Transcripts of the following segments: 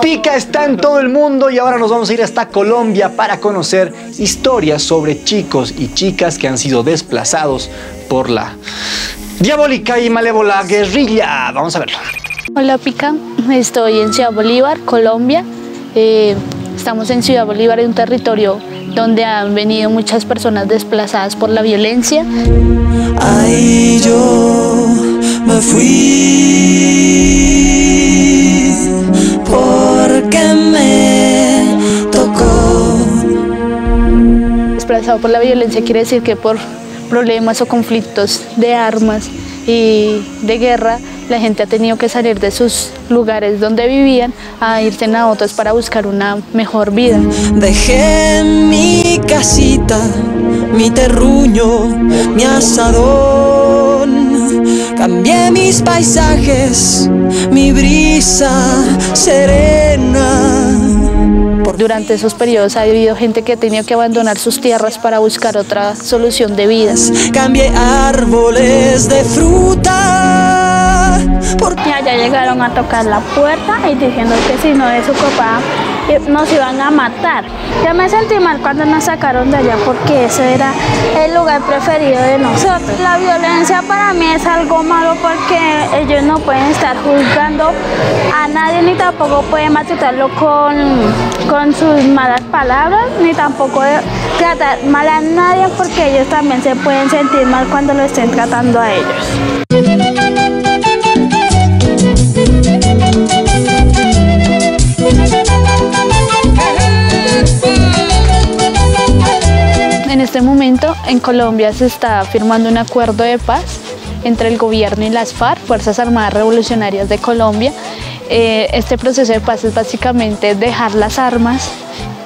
Pica está en todo el mundo y ahora nos vamos a ir hasta Colombia para conocer historias sobre chicos y chicas que han sido desplazados por la diabólica y malévola guerrilla. Vamos a verlo. Hola Pica, estoy en Ciudad Bolívar, Colombia. Eh, estamos en Ciudad Bolívar, en un territorio donde han venido muchas personas desplazadas por la violencia. Ahí yo me fui Desplazado por la violencia quiere decir que por problemas o conflictos de armas y de guerra, la gente ha tenido que salir de sus lugares donde vivían a irse a otros para buscar una mejor vida. Dejé mi casita, mi terruño, mi asadón. Cambié mis paisajes, mi brisa serena. Durante esos periodos ha habido gente que ha tenido que abandonar sus tierras para buscar otra solución de vida. Cambié árboles de fruta. Por... Ya, ya llegaron a tocar la puerta y diciendo que si no desocupaba nos iban a matar. Ya me sentí mal cuando nos sacaron de allá porque ese era el lugar preferido de nosotros. La violencia para mí es algo malo porque ellos no pueden estar juzgando a nadie ni tampoco pueden maltratarlo con, con sus malas palabras ni tampoco tratar mal a nadie porque ellos también se pueden sentir mal cuando lo estén tratando a ellos. Este momento en Colombia se está firmando un acuerdo de paz entre el gobierno y las FARC, Fuerzas Armadas Revolucionarias de Colombia. Eh, este proceso de paz es básicamente dejar las armas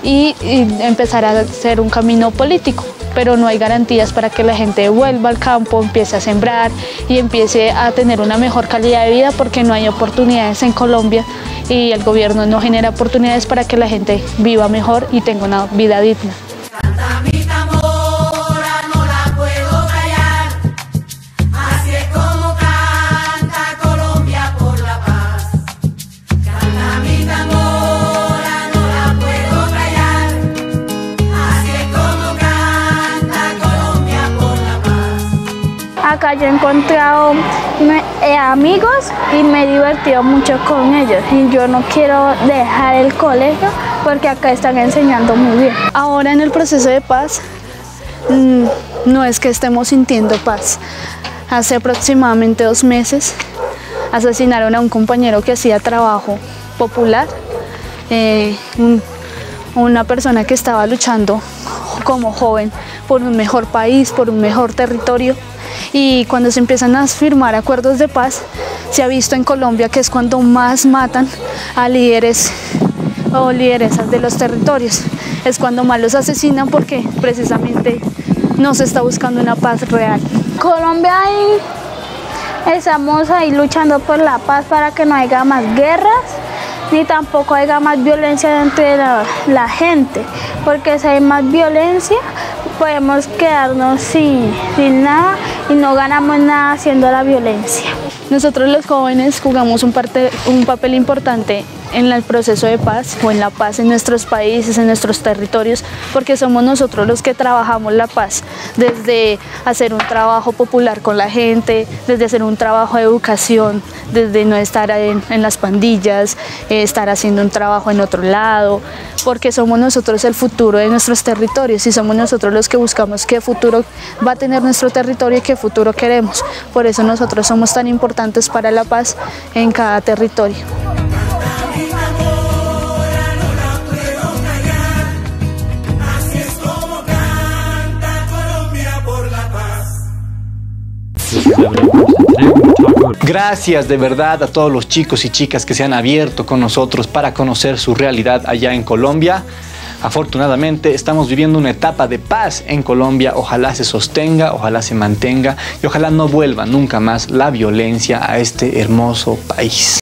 y, y, empezar a hacer un camino político, pero no hay garantías para que la gente vuelva al campo, empiece a sembrar y empiece a tener una mejor calidad de vida porque no hay oportunidades en Colombia y el gobierno no genera oportunidades para que la gente viva mejor y tenga una vida digna. Acá yo he encontrado eh, amigos y me he divertido mucho con ellos y yo no quiero dejar el colegio porque acá están enseñando muy bien. Ahora en el proceso de paz mmm, no es que estemos sintiendo paz. Hace aproximadamente dos meses asesinaron a un compañero que hacía trabajo popular, eh, un, una persona que estaba luchando como joven por un mejor país, por un mejor territorio y cuando se empiezan a firmar acuerdos de paz, se ha visto en Colombia que es cuando más matan a líderes o lideresas de los territorios. Es cuando más los asesinan porque precisamente no se está buscando una paz real. Colombia ahí, estamos ahí luchando por la paz para que no haya más guerras ni tampoco haya más violencia entre la, la gente, porque si hay más violencia podemos quedarnos sin, nada y no ganamos nada haciendo la violencia. Nosotros los jóvenes jugamos un, parte, un papel importante en el proceso de paz o en la paz en nuestros países, en nuestros territorios, porque somos nosotros los que trabajamos la paz, desde hacer un trabajo popular con la gente, desde hacer un trabajo de educación, desde no estar en, las pandillas, eh, estar haciendo un trabajo en otro lado, porque somos nosotros el futuro de nuestros territorios y somos nosotros los que buscamos qué futuro va a tener nuestro territorio y qué futuro queremos. Por eso nosotros somos tan importantes para la paz en cada territorio. Gracias de verdad a todos los chicos y chicas que se han abierto con nosotros para conocer su realidad allá en Colombia. Afortunadamente estamos viviendo una etapa de paz en Colombia, ojalá se sostenga, ojalá se mantenga y ojalá no vuelva nunca más la violencia a este hermoso país.